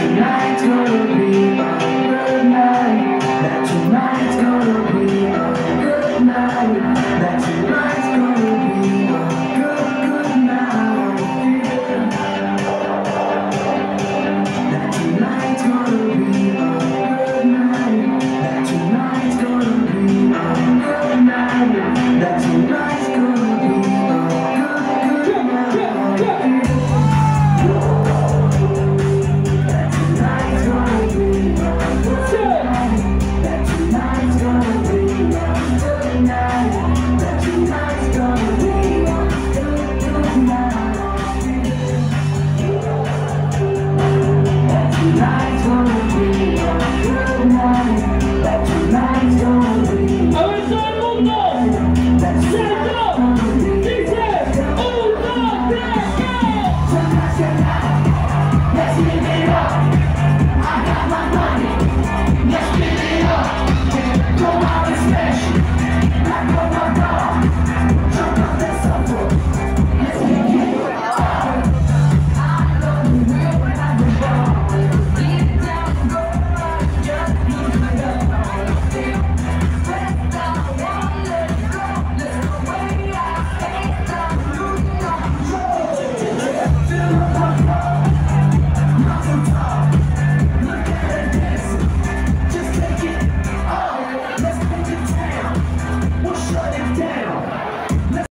Tonight's gonna be my tonight.